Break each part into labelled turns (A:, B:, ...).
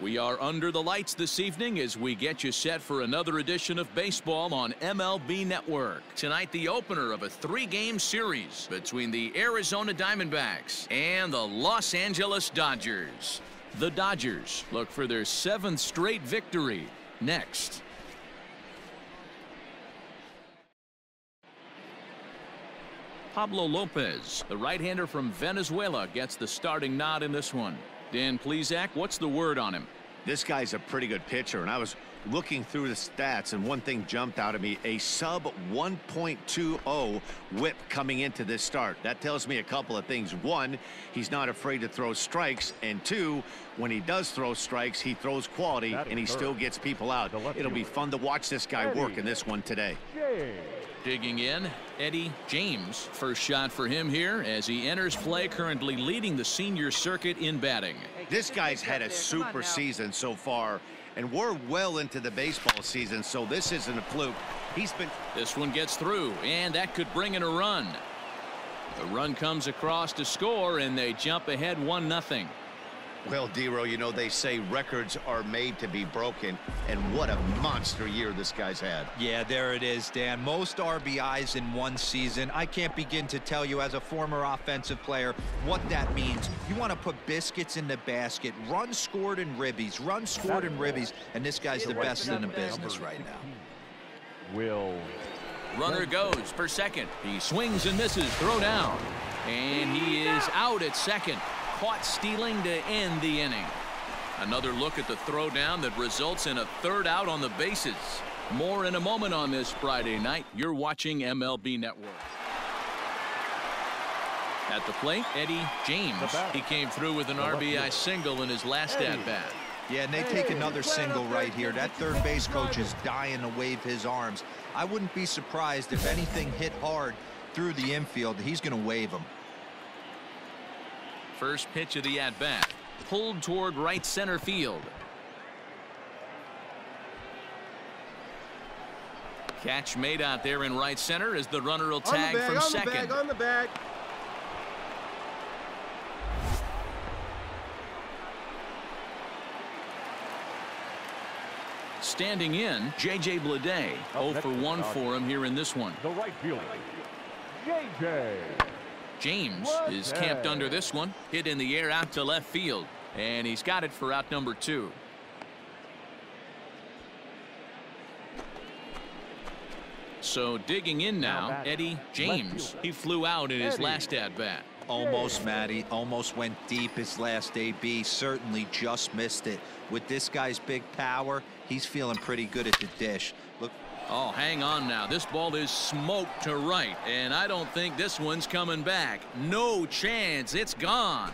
A: We are under the lights this evening as we get you set for another edition of baseball on MLB Network. Tonight, the opener of a three-game series between the Arizona Diamondbacks and the Los Angeles Dodgers. The Dodgers look for their seventh straight victory next. Pablo Lopez, the right-hander from Venezuela, gets the starting nod in this one. Dan Plesac, what's the word on him?
B: This guy's a pretty good pitcher, and I was looking through the stats, and one thing jumped out at me, a sub 1.20 whip coming into this start. That tells me a couple of things. One, he's not afraid to throw strikes, and two, when he does throw strikes, he throws quality, and he still gets people out. It'll be fun to watch this guy work in this one today.
A: Digging in, Eddie James. First shot for him here as he enters play, currently leading the senior circuit in batting.
B: This guy's had a super season so far, and we're well into the baseball season, so this isn't a fluke. He's been.
A: This one gets through, and that could bring in a run. The run comes across to score, and they jump ahead 1 0.
B: Well, Dero, you know, they say records are made to be broken, and what a monster year this guy's had.
C: Yeah, there it is, Dan. Most RBIs in one season. I can't begin to tell you as a former offensive player what that means. You want to put biscuits in the basket, run scored in ribbies, run scored in ribbies, and this guy's the best in the business right now.
D: Will.
A: Runner goes for second. He swings and misses, throw down. And he is out at second caught stealing to end the inning. Another look at the throwdown that results in a third out on the bases. More in a moment on this Friday night. You're watching MLB Network. At the plate, Eddie James. He came through with an RBI single in his last at-bat.
C: Yeah, and they take another single right here. That third base coach is dying to wave his arms. I wouldn't be surprised if anything hit hard through the infield. He's going to wave them.
A: First pitch of the at-bat. Pulled toward right center field. Catch made out there in right center as the runner will tag
E: bag,
A: from
E: on
A: second.
E: The bag, on the bag.
A: Standing in, J.J. Bleday. 0 for 1 for him here in this one.
D: The right fielder, J.J.
A: James is camped under this one. Hit in the air out to left field. And he's got it for out number two. So digging in now, Eddie James. He flew out in his last at bat.
C: Almost, Matty. Almost went deep his last AB. Certainly just missed it. With this guy's big power, he's feeling pretty good at the dish.
A: Oh, hang on now. This ball is smoked to right, and I don't think this one's coming back. No chance. It's gone.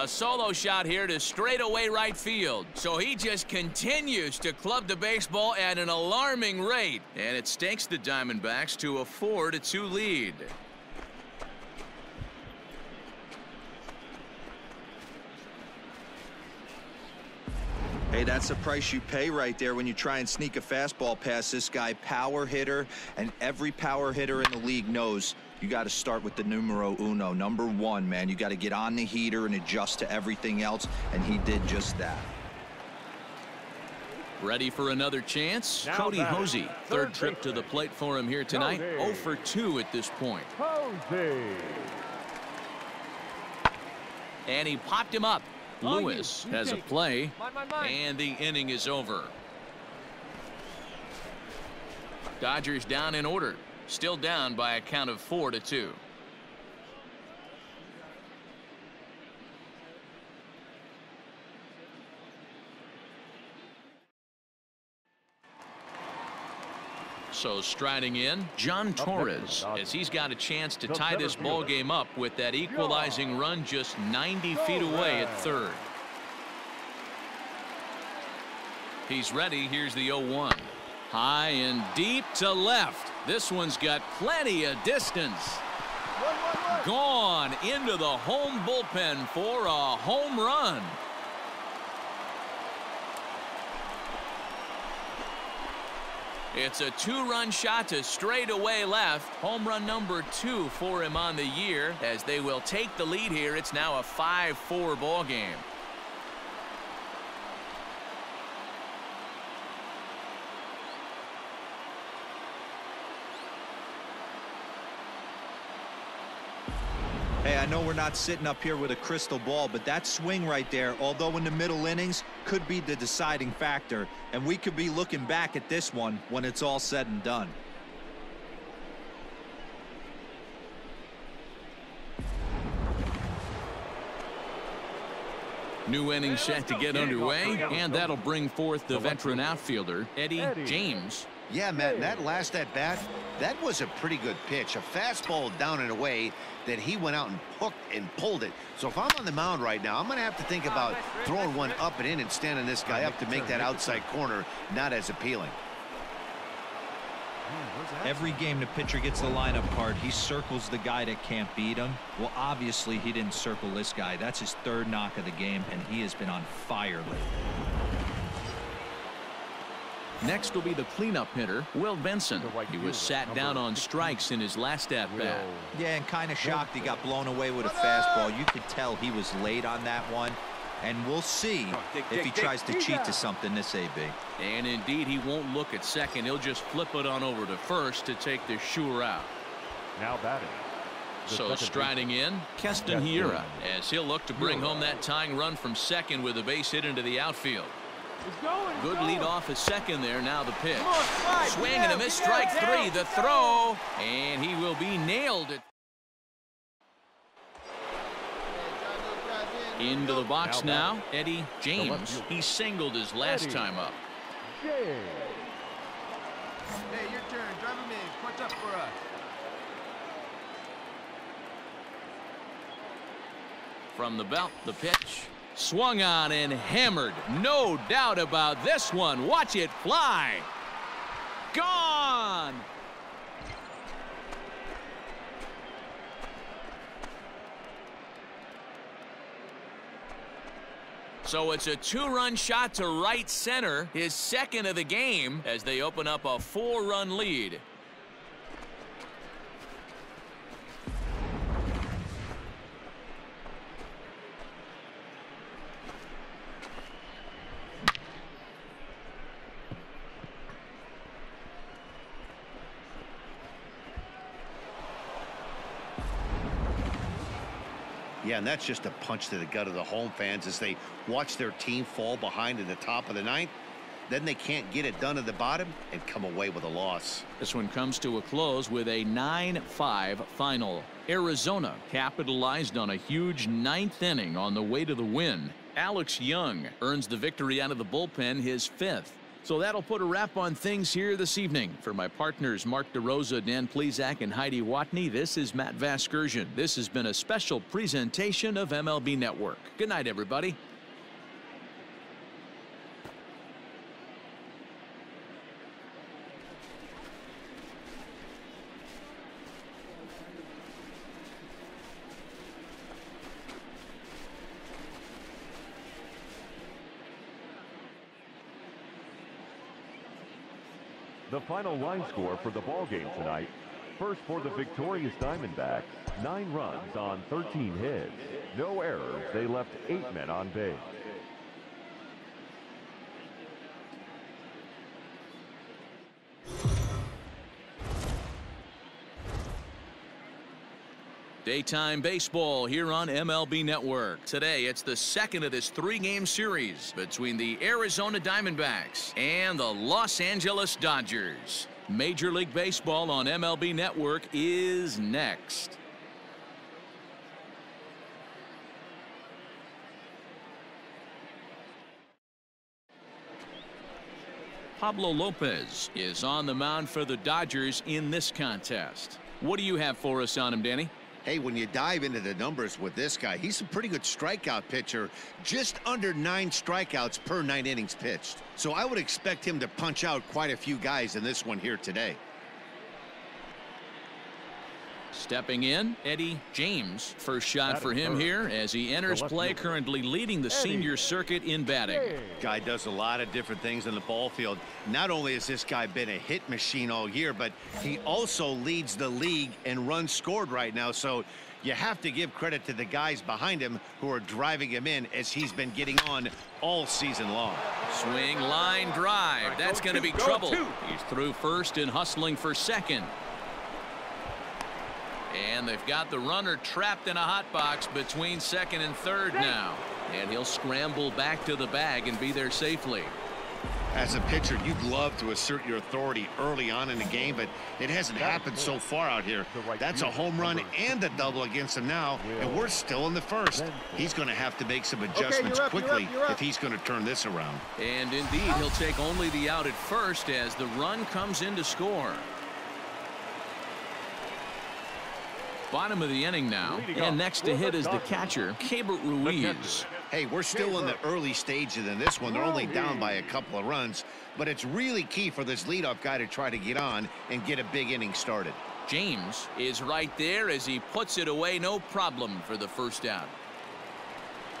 A: A solo shot here to straightaway right field. So he just continues to club the baseball at an alarming rate. And it stakes the Diamondbacks to a 4-2 lead.
C: Hey, that's the price you pay right there when you try and sneak a fastball past this guy. Power hitter, and every power hitter in the league knows you got to start with the numero uno, number one, man. You got to get on the heater and adjust to everything else, and he did just that.
A: Ready for another chance?
D: Now
A: Cody
D: batting,
A: Hosey.
D: third
A: Third trip to the plate for him here tonight.
D: Hosey.
A: 0 for 2 at this point.
D: Posey.
A: And he popped him up. Lewis has a play. And the inning is over. Dodgers down in order. Still down by a count of 4 to 2. So striding in, John Torres, as he's got a chance to tie this ball game up with that equalizing run just 90 feet away at third. He's ready. Here's the 0-1. High and deep to left. This one's got plenty of distance. Gone into the home bullpen for a home run. It's a two-run shot to straightaway left. Home run number two for him on the year. As they will take the lead here, it's now a 5-4 ball game.
C: Hey, I know we're not sitting up here with a crystal ball, but that swing right there, although in the middle innings, could be the deciding factor. And we could be looking back at this one when it's all said and done.
A: New inning set to get underway, and that'll bring forth the veteran outfielder, Eddie James.
B: Yeah, Matt, that last at bat, that was a pretty good pitch. A fastball down and away that he went out and hooked and pulled it. So if I'm on the mound right now, I'm going to have to think about throwing one up and in and standing this guy up to make that outside corner not as appealing.
C: Every game the pitcher gets the lineup card, he circles the guy that can't beat him. Well, obviously, he didn't circle this guy. That's his third knock of the game, and he has been on fire lately.
A: Next will be the cleanup hitter, Will Benson. He was sat down on strikes in his last at-bat.
C: Yeah, and kind of shocked he got blown away with a fastball. You could tell he was late on that one. And we'll see if he tries to cheat to something this AB.
A: And indeed, he won't look at second. He'll just flip it on over to first to take the sure out.
D: Now batting.
A: So striding in, Keston Hiura, as he'll look to bring home that tying run from second with a base hit into the outfield. Good lead off at second there. Now the pitch. Swing and a miss. Strike three. The throw. And he will be nailed. At Into the box now, Eddie James. He singled his last time up.
E: Hey, your turn. Drive him in. Punch up for us.
A: From the belt, the pitch. Swung on and hammered. No doubt about this one. Watch it fly. Gone. So it's a two-run shot to right center, his second of the game, as they open up a four-run lead.
B: Yeah, and that's just a punch to the gut of the home fans as they watch their team fall behind in the top of the ninth. Then they can't get it done at the bottom and come away with a loss.
A: This one comes to a close with a 9-5 final. Arizona capitalized on a huge ninth inning on the way to the win. Alex Young earns the victory out of the bullpen, his fifth. So that'll put a wrap on things here this evening. For my partners Mark DeRosa, Dan Plesac, and Heidi Watney, this is Matt Vasgersian. This has been a special presentation of MLB Network. Good night, everybody.
D: Final line score for the ball game tonight. First for the victorious Diamondbacks, nine runs on 13 hits. No errors. They left eight men on base.
A: Daytime baseball here on MLB Network. Today, it's the second of this three-game series between the Arizona Diamondbacks and the Los Angeles Dodgers. Major League Baseball on MLB Network is next. Pablo Lopez is on the mound for the Dodgers in this contest. What do you have for us on him, Danny?
B: Hey, when you dive into the numbers with this guy, he's a pretty good strikeout pitcher, just under nine strikeouts per nine innings pitched. So I would expect him to punch out quite a few guys in this one here today.
A: Stepping in, Eddie James. First shot for him here as he enters play, currently leading the senior circuit in batting.
B: Guy does a lot of different things in the ball field. Not only has this guy been a hit machine all year, but he also leads the league in runs scored right now. So you have to give credit to the guys behind him who are driving him in as he's been getting on all season long.
A: Swing line drive. That's going to be trouble. He's through first and hustling for second. And they've got the runner trapped in a hot box between second and third now. And he'll scramble back to the bag and be there safely.
B: As a pitcher, you'd love to assert your authority early on in the game, but it hasn't happened so far out here. That's a home run and a double against him now, and we're still in the first. He's going to have to make some adjustments
E: okay, up,
B: quickly
E: you're up, you're up.
B: if he's going to turn this around.
A: And indeed, he'll take only the out at first as the run comes in to score. Bottom of the inning now. And next to hit is the catcher, Keibert Ruiz.
B: Hey, we're still in the early stages in this one. They're only down by a couple of runs, but it's really key for this leadoff guy to try to get on and get a big inning started.
A: James is right there as he puts it away no problem for the first out.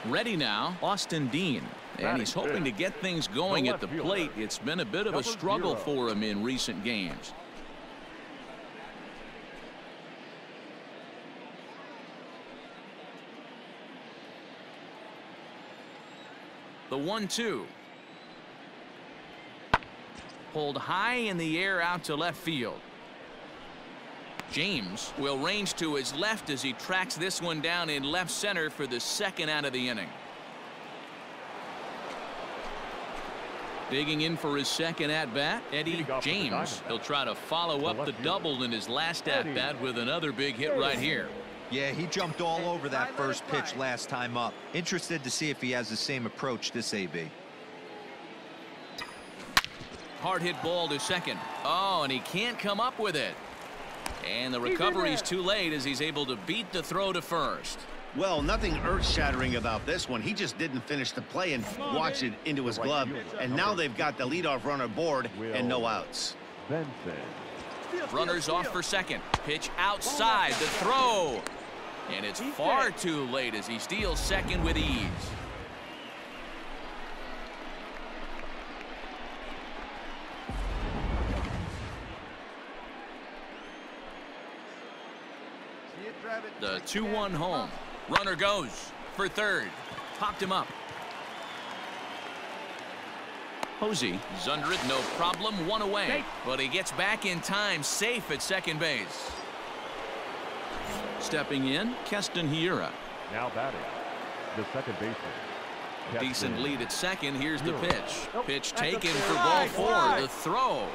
A: Ready now, Austin Dean. And he's hoping to get things going at the plate. It's been a bit of a struggle for him in recent games. The one-two. Pulled high in the air out to left field. James will range to his left as he tracks this one down in left center for the second out of the inning. Digging in for his second at bat, Eddie James. He'll try to follow up the double in his last at bat with another big hit right here.
C: Yeah, he jumped all over that first pitch last time up. Interested to see if he has the same approach this AB.
A: Hard hit ball to second. Oh, and he can't come up with it. And the recovery is too late as he's able to beat the throw to first.
B: Well, nothing earth-shattering about this one. He just didn't finish the play and watch it into his glove. And now they've got the leadoff runner board and no outs.
D: Benson.
A: Runners off for second. Pitch outside the throw. And it's far too late as he steals second with ease.
E: See it, drive it.
A: The 2-1 home. Runner goes for third. Popped him up. Posey is under it, no problem, one away. But he gets back in time, safe at second base. Stepping in, Keston Hiura.
D: Now batting. The second baseman.
A: Decent lead at second. Here's the
D: Hiura.
A: pitch. Pitch
E: That's
A: taken for ball four. The throw.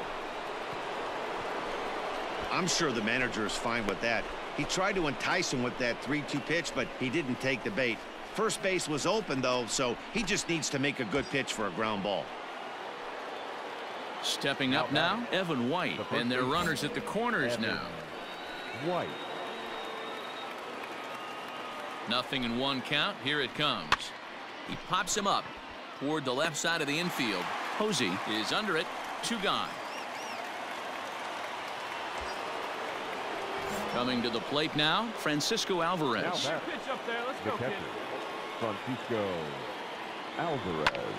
B: I'm sure the manager is fine with that. He tried to entice him with that 3-2 pitch, but he didn't take the bait. First base was open, though, so he just needs to make a good pitch for a ground ball.
A: Stepping up now, Evan White.
D: The
A: And their runners at the corners
D: Evan
A: now.
D: White.
A: Nothing in one count. Here it comes. He pops him up toward the left side of the infield. Posey is under it. Two gone. Coming to the plate now, Francisco Alvarez.
D: batting.
E: Pitch up there. Let's
D: The
E: go,
D: Francisco Alvarez.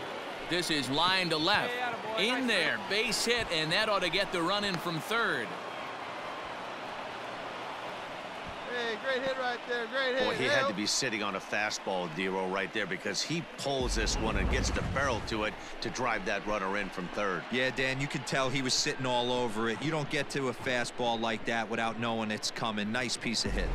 A: This is line to left.
E: Hey.
A: In there, base hit, and that ought to get the run in from third.
E: Hey, great hit right there. Great hit.
B: Boy, he
E: Hey,
B: had to be sitting on a fastball, Dero, right there, because he pulls this one and gets the barrel to it to drive that runner in from third.
C: Yeah, Dan, you can tell he was sitting all over it. You don't get to a fastball like that without knowing it's coming. Nice piece of hit.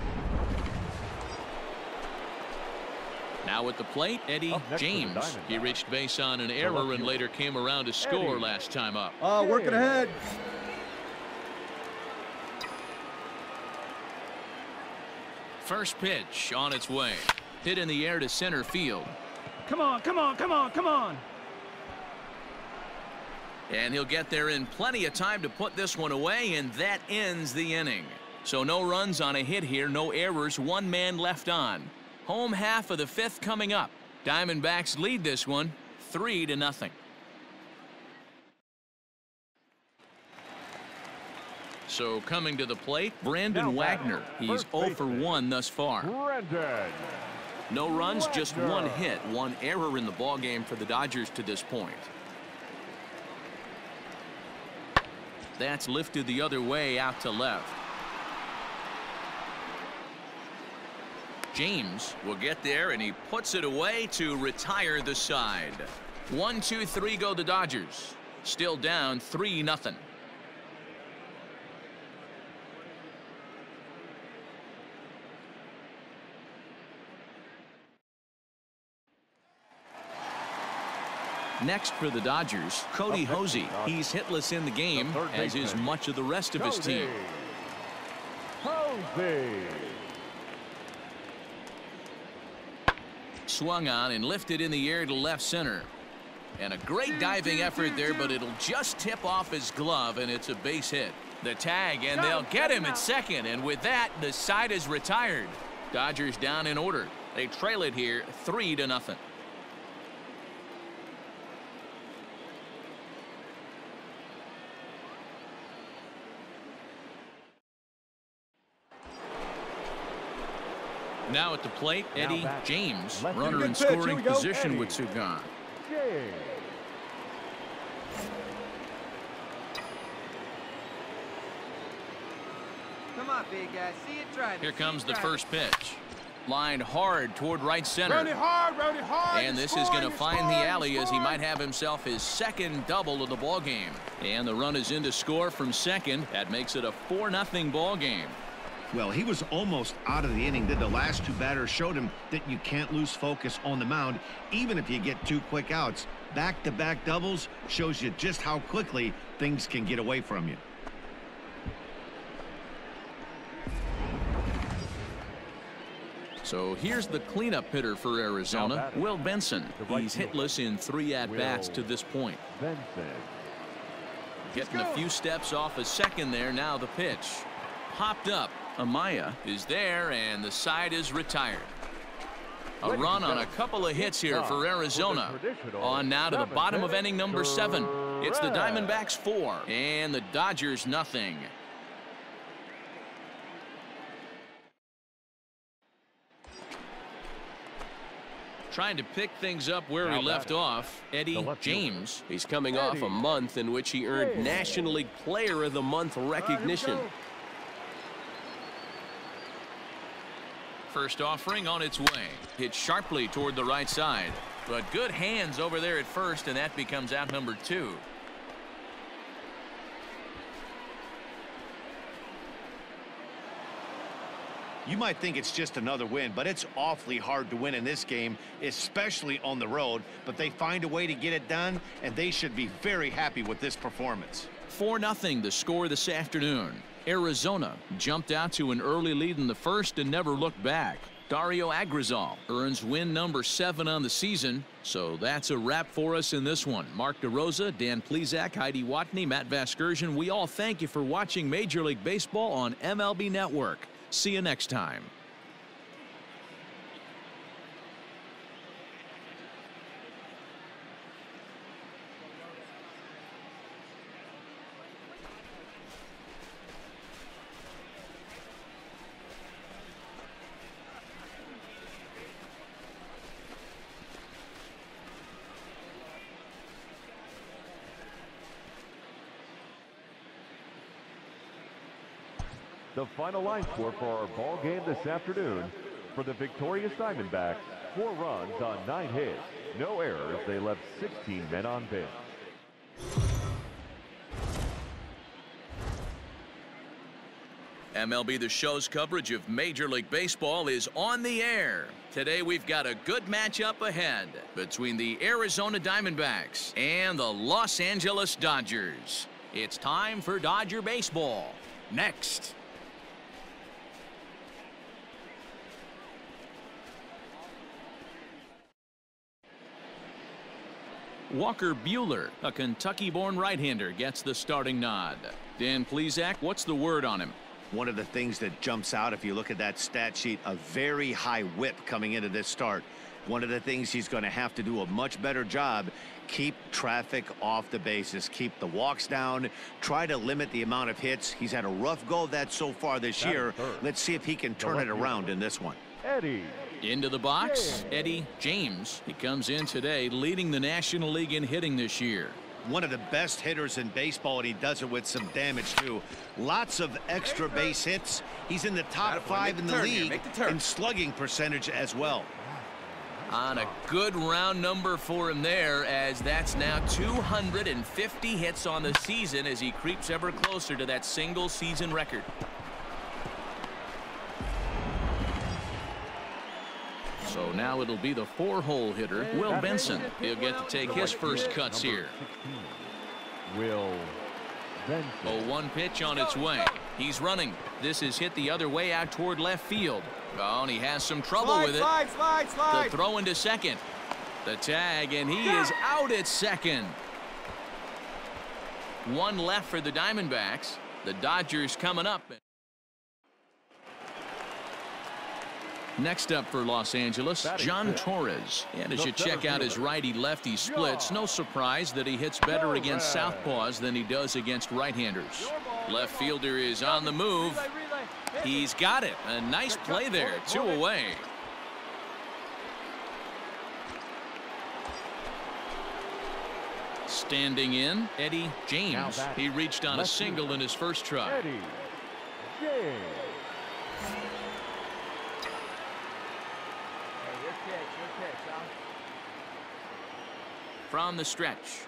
A: Now at the plate, Eddie
D: Up next for the
A: James. He reached base on an error and later came around to score
D: Eddie.
A: last time up.
E: Uh, working ahead.
A: First pitch on its way. Hit in the air to center field.
E: Come on, come on, come on, come on.
A: And he'll get there in plenty of time to put this one away, and that ends the inning. So no runs on a hit here, no errors, one man left on. Home half of the fifth coming up. Diamondbacks lead this one three to nothing. So coming to the plate, Brandon Wagner. He's 0 for 1 thus far.
D: Brandon.
A: No runs, just one hit, one error in the ball game for the Dodgers to this point. That's lifted the other way out to left. James will get there and he puts it away to retire the side. One, two, three go the Dodgers. Still down three nothing. Next for the Dodgers, Cody Hosey. He's hitless in the game, as is much of the rest of his team.
D: Hosey.
A: Swung on and lifted in the air to left center. And a great diving effort there, but it'll just tip off his glove, and it's a base hit. The tag, and they'll get him at second, and with that, the side is retired. Dodgers down in order. They trail it here, three to nothing. Now at the plate, Eddie James,
D: Lefty.
A: runner in
E: Good pitch. Here
A: scoring
E: go.
A: position
D: Eddie.
A: with Sugan.
D: James.
E: Come on, big guy. See it try.
A: Here comes the first pitch. Lined hard toward right center.
E: Round it hard, round it hard.
A: And
E: You're
A: this is going to find
E: you're
A: the alley as he might have himself his second double of the ball game. And the run is in to score from second. That makes it a 4-0 ball game.
B: Well, he was almost out of the inning. Did the last two batters showed him that you can't lose focus on the mound, even if you get two quick outs. Back-to-back doubles shows you just how quickly things can get away from you.
A: So here's the cleanup hitter for Arizona. Will Benson. He's hitless in three at-bats to this point. Getting a few steps off a second there. Now the pitch. Hopped up. Amaya is there, and the side is retired. A run on a couple of hits here for
D: for
A: Arizona. On now to the bottom of
D: inning
A: inning number seven. It's the. Diamondbacks four and the Dodgers nothing. Trying to pick things up where
D: Now
A: he left
D: batting.
A: off, Eddie
D: left fielder.
A: James.
F: He's coming off a month in which he earned
D: James.
F: National League Player of the Month recognition.
A: First offering on its way. Hit sharply toward the right side. But good hands over there at first, and that becomes out number two.
B: You might think it's just another win, but it's awfully hard to win in this game, especially on the road. But they find a way to get it done, and they should be very happy with this performance.
A: 4 0 the score this afternoon. Arizona jumped out to an early lead in the first and never looked back. Dario Agrazal earns win number seven on the season. So that's a wrap for us in this one. Mark DeRosa, Dan Plesac, Heidi Watney, Matt Vasgersian. We all thank you for watching Major League Baseball on MLB Network. See you next time.
D: Final line score for our ball game this afternoon for the victorious Diamondbacks. Four runs on nine hits. No errors. They left 16 men on base.
A: MLB The Show's coverage of Major League Baseball is on the air. Today we've got a good matchup ahead between the Arizona Diamondbacks and the Los Angeles Dodgers. It's time for Dodger Baseball. Next. Walker Buehler, a Kentucky-born right-hander, gets the starting nod. Dan Plesac, what's the word on him?
B: One of the things that jumps out if you look at that stat sheet, a very high whip coming into this start. One of the things he's going to have to do a much better job, keep traffic off the bases, keep the walks down, try to limit the amount of hits. He's had a rough go of that so far this year. Let's see if he can turn it around in this one.
D: Eddie.
A: Into the box, Eddie James. He comes in today leading the National League in hitting this year.
B: One of the best hitters in baseball, and he does it with some damage, too. Lots of extra base hits. He's in the top five in the league in slugging percentage as well.
A: On a good round number for him there, as that's now 250 hits on the season as he creeps ever closer to that single season record. So now it'll be the four-hole hitter, Will Benson. He'll get to take his first cuts here.
D: Will Benson.
A: A one pitch on its way. He's running. This is hit the other way out toward left field. Oh, and he has some trouble
E: slide,
A: with it.
E: Slide, slide, slide.
A: The throw into second. The tag, and he is out at second. One left for the Diamondbacks. The Dodgers coming up. Next up for Los Angeles, John Torres. And as you check out his righty-lefty splits, no surprise that he hits better against southpaws than he does against right-handers. Left fielder is on the move. He's got it. A nice play there. Two away. Standing in, Eddie James. He reached on a single in his first try.
D: Eddie James.
A: From the stretch.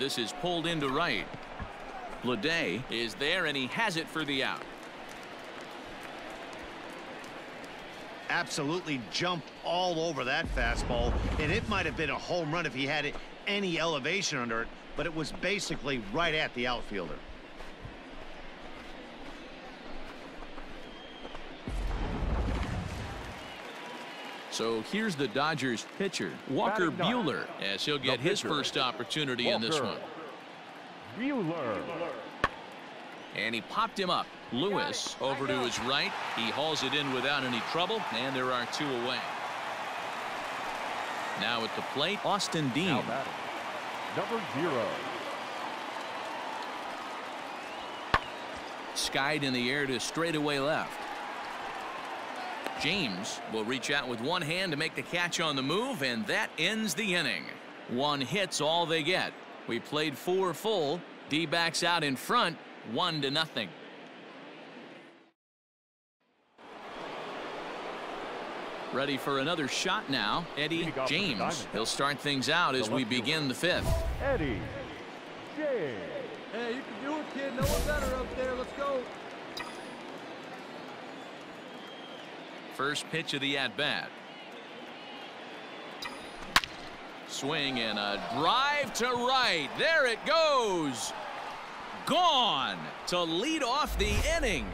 A: This is pulled into right. Bleday is there, and he has it for the out.
B: Absolutely jumped all over that fastball, and it might have been a home run if he had any elevation under it, but it was basically right at the outfielder.
A: So here's the Dodgers pitcher, Walker
D: Batting.
A: Buehler, as he'll get his first opportunity in this one.
D: Buehler.
A: And he popped him up. Lewis over to his right. He hauls it in without any trouble, and there are two away. Now at the plate, Austin Dean.
D: Number zero.
A: Skied in the air to straightaway left. James will reach out with one hand to make the catch on the move, and that ends the inning. One hit's all they get. We played four full. D-backs out in front, one to nothing. Ready for another shot now, Eddie
D: Leading off for the
A: James. He'll start things out as we begin the fifth.
D: Eddie James.
E: Hey, you can do it, kid. No one better up there. Let's go.
A: First pitch of the at-bat. Swing and a drive to right. There it goes. Gone to lead off the inning.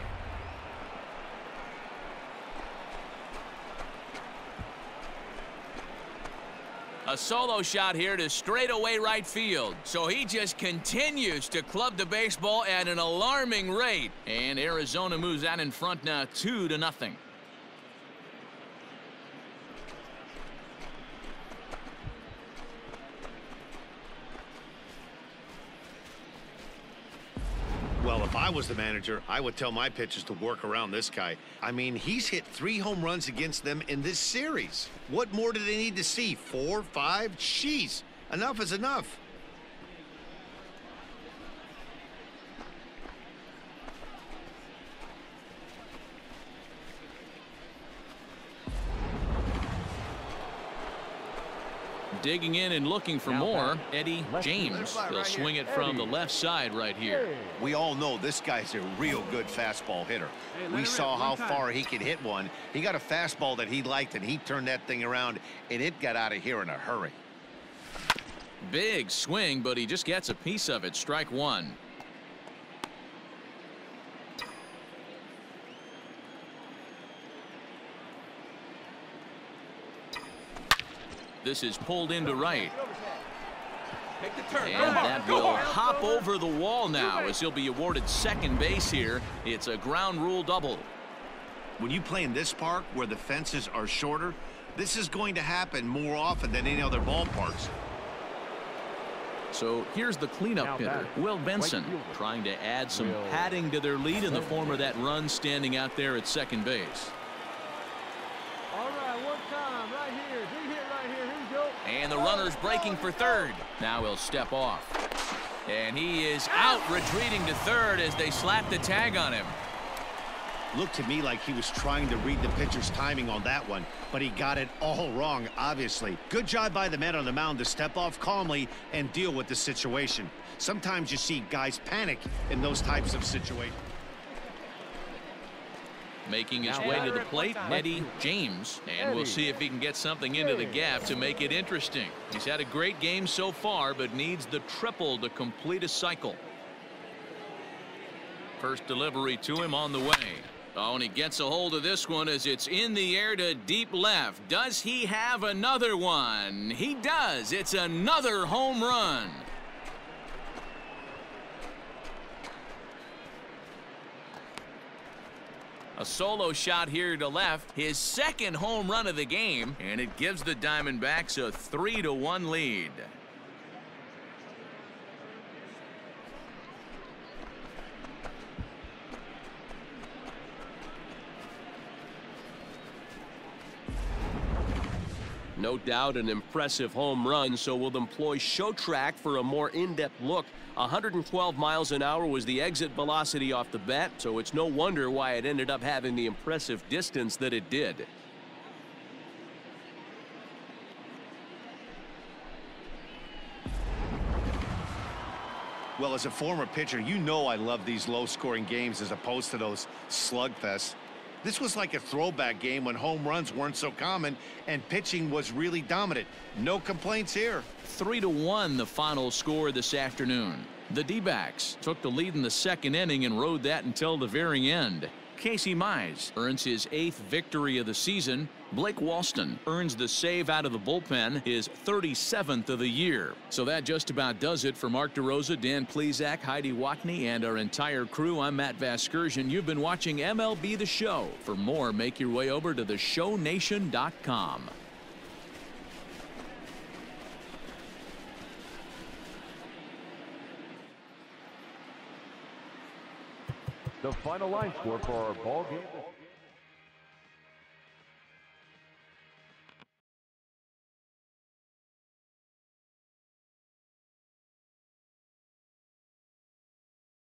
A: A solo shot here to straightaway right field. So he just continues to club the baseball at an alarming rate. And Arizona moves out in front now two to nothing.
B: Well, if I was the manager, I would tell my pitchers to work around this guy. I mean, he's hit three home runs against them in this series. What more do they need to see? Four, five? Jeez, enough is enough.
A: Digging in and looking for
D: Now
A: more,
D: back.
A: Eddie James. He'll
E: Right
A: swing
E: here.
A: it from the left side right here.
B: We all know this guy's a real good fastball hitter.
E: Hey,
B: we saw how
E: time.
B: far he could hit one. He got a fastball that he liked, and he turned that thing around, and it got out of here in a hurry.
A: Big swing, but he just gets a piece of it. Strike one. This is pulled into right.
E: Take the turn.
A: And that will hop over the wall now as he'll be awarded second base here. It's a ground rule double.
B: When you play in this park where the fences are shorter, This is going to happen more often than any other ballparks.
A: So here's the cleanup
D: Now
A: hitter, Will Benson, trying to add some padding to their lead in the form of that run standing out there at second base.
E: All right, one time, right here. Big hit right here. Here we go.
A: And the runner's breaking for third. Now he'll step off. And he is out retreating to third as they slap the tag on him.
B: Looked to me like he was trying to read the pitcher's timing on that one, but he got it all wrong, obviously. Good job by the man on the mound to step off calmly and deal with the situation. Sometimes you see guys panic in those types of situations.
A: Making his
D: Now
A: way to the plate,
D: one.
A: Eddie James. And we'll see if he can get something into the gap to make it interesting. He's had a great game so far, but needs the triple to complete a cycle. First delivery to him on the way. Oh, and he gets a hold of this one as it's in the air to deep left. Does he have another one? He does. It's another home run. A solo shot here to left, his second home run of the game, and it gives the Diamondbacks a 3 to 1 lead.
F: No doubt an impressive home run, so we'll employ show track for a more in-depth look. 112 miles an hour was the exit velocity off the bat, so it's no wonder why it ended up having the impressive distance that it did.
B: Well, as a former pitcher, you know I love these low-scoring games as opposed to those slugfests. This was like a throwback game when home runs weren't so common and pitching was really dominant. No complaints here.
A: 3 to 1 the final score this afternoon. The D-backs took the lead in the second inning and rode that until the very end. Casey Mize earns his eighth victory of the season. Blake Walston earns the save out of the bullpen, his 37th of the year. So that just about does it for Mark DeRosa, Dan Plesac, Heidi Watney, and our entire crew. I'm Matt Vasgersian. You've been watching MLB The Show. For more, make your way over to theshownation.com.
D: The final line score for our ball game.